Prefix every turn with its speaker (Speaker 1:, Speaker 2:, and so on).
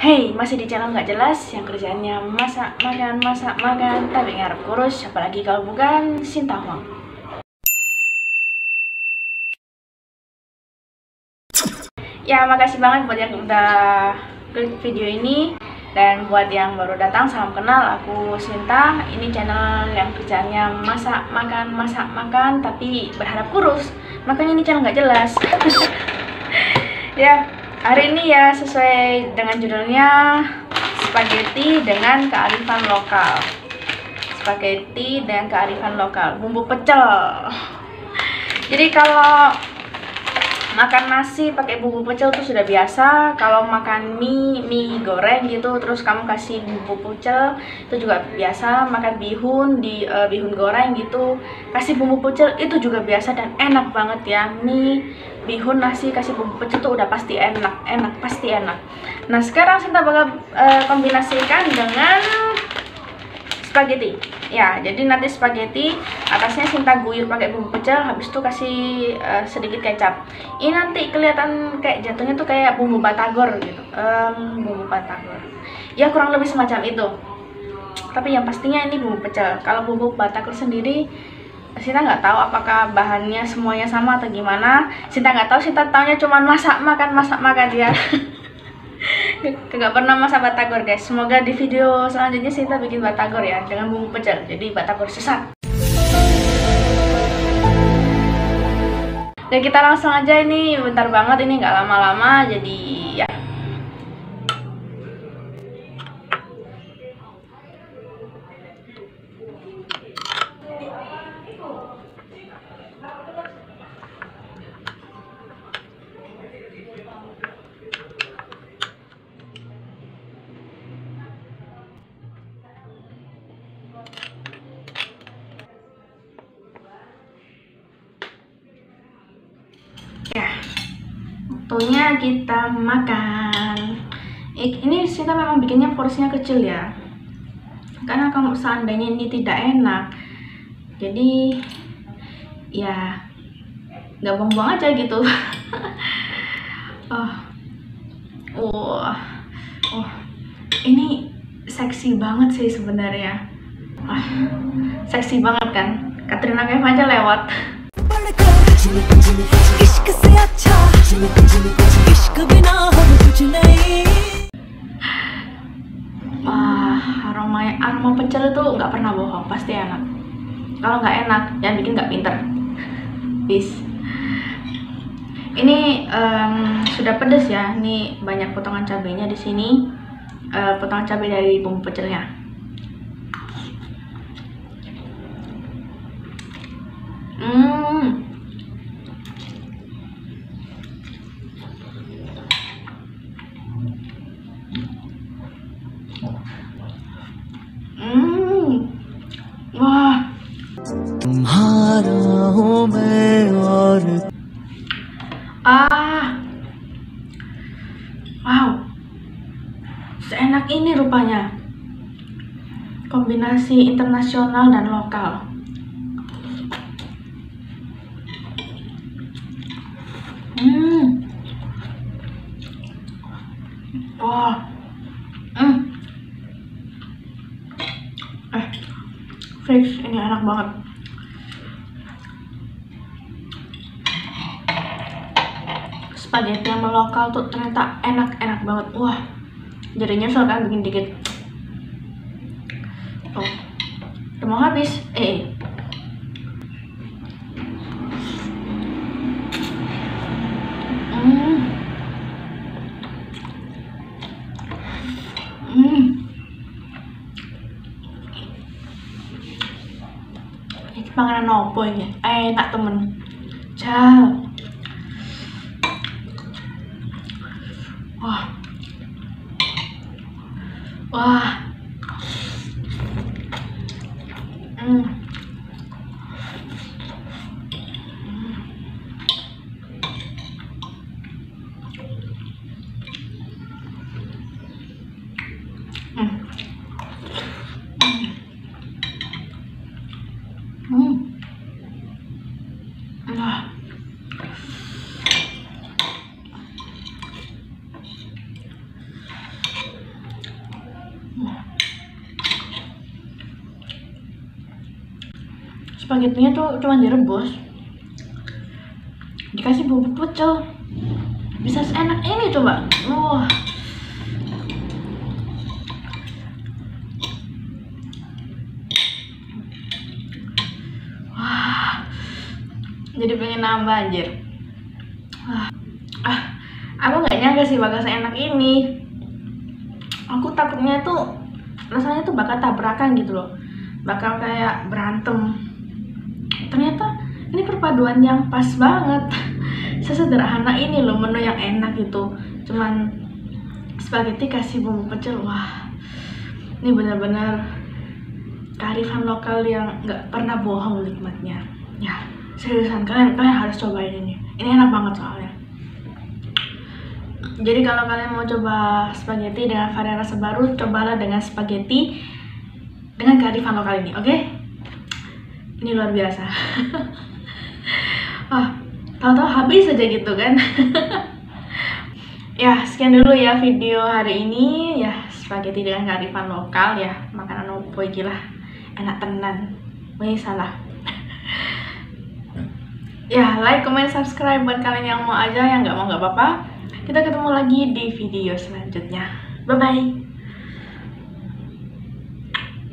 Speaker 1: Hey, masih di channel nggak jelas yang kerjaannya masak, makan, masak, makan, tapi ngarep kurus, apalagi kalau bukan Sinta Huang. Ya, makasih banget buat yang udah klik video ini dan buat yang baru datang, salam kenal, aku Sinta. Ini channel yang kerjaannya masak, makan, masak, makan, tapi berharap kurus. Makanya ini channel nggak jelas. ya, hari ini ya sesuai dengan judulnya spaghetti dengan kearifan lokal. Spaghetti dengan kearifan lokal, bumbu pecel. Jadi kalau makan nasi pakai bumbu pecel tuh sudah biasa kalau makan mie mie goreng gitu terus kamu kasih bumbu pecel itu juga biasa makan bihun di uh, bihun goreng gitu kasih bumbu pecel itu juga biasa dan enak banget ya mie bihun nasi kasih bumbu pecel tuh udah pasti enak enak pasti enak. Nah sekarang kita bakal uh, kombinasikan dengan spaghetti. Ya jadi nanti spaghetti atasnya Sinta guyur pakai bumbu pecel habis itu kasih uh, sedikit kecap. Ini nanti kelihatan kayak jatuhnya tuh kayak bumbu batagor gitu. Um, bumbu batagor. Ya kurang lebih semacam itu. Tapi yang pastinya ini bumbu pecel. Kalau bumbu batagor sendiri Sinta nggak tahu apakah bahannya semuanya sama atau gimana. Sinta nggak tahu Sinta taunya cuma masak makan masak makan ya. Gak pernah masak batagor guys. Semoga di video selanjutnya kita bikin batagor ya Dengan bumbu pecel. Jadi batagor sesat. Dan kita langsung aja ini bentar banget ini nggak lama-lama Jadi ya waktunya kita makan. Ini kita memang bikinnya porsinya kecil ya. Karena kalau seandainya ini tidak enak jadi ya nggak buang-buang aja gitu. Oh. Wah. Oh. Ini seksi banget sih sebenarnya. Ah seksi banget kan? Katrina Kaif aja lewat इश्क से अच्छा इश्क बिना हम कुछ नहीं Wah, aroma aroma pecel itu nggak pernah bohong, pasti enak. Kalau nggak enak, yang bikin nggak pinter. Bis. Ini um, sudah pedas ya. Ini banyak potongan cabenya di sini. Uh, potongan cabai dari bumbu pecelnya. Hmm. Hmm. Wah.
Speaker 2: तुम्हारा हूँ मैं और
Speaker 1: Ah. Wow. Seenak ini rupanya. Kombinasi internasional dan lokal. Hmm. Wah. Fix, ini enak banget. spaghetti yang lokal tuh ternyata enak-enak banget. Wah jadi nyesel kan bikin dikit. Oh udah mau habis? Eh hmm hmm ini panganan nopo ini eh enak temen Ciao. Wah. Wah. Hmm. Hmm. Hmm. Wah. Spagettinya tuh cuma direbus. Dikasih bumbu pecel. Bisa seenak ini coba. Wah. Wah. Jadi pengen nambah anjir. Ah, aku nggak nyangka sih bakal seenak ini. Aku takutnya tuh rasanya tuh bakal tabrakan gitu loh. Bakal kayak berantem. Ternyata ini perpaduan yang pas banget. Sesederhana ini loh menu yang enak gitu. Cuman spaghetti kasih bumbu pecel. Wah. Ini benar-benar kearifan lokal yang nggak pernah bohong nikmatnya. Ya, seriusan kalian kalian harus cobain ini. Ini enak banget soalnya. Jadi kalau kalian mau coba spaghetti dengan varian rasa baru, cobalah dengan spaghetti dengan kearifan lokal ini, oke? Ini luar biasa. Wah, tahu-tahu habis aja gitu kan? ya, sekian dulu ya video hari ini. Ya, spaghetti dengan kearifan lokal ya, makanan opo iki lah. Enak tenan. Wih, salah. ya, like, comment, subscribe buat kalian yang mau aja, yang nggak mau nggak apa-apa. Kita ketemu lagi di video selanjutnya. Bye bye.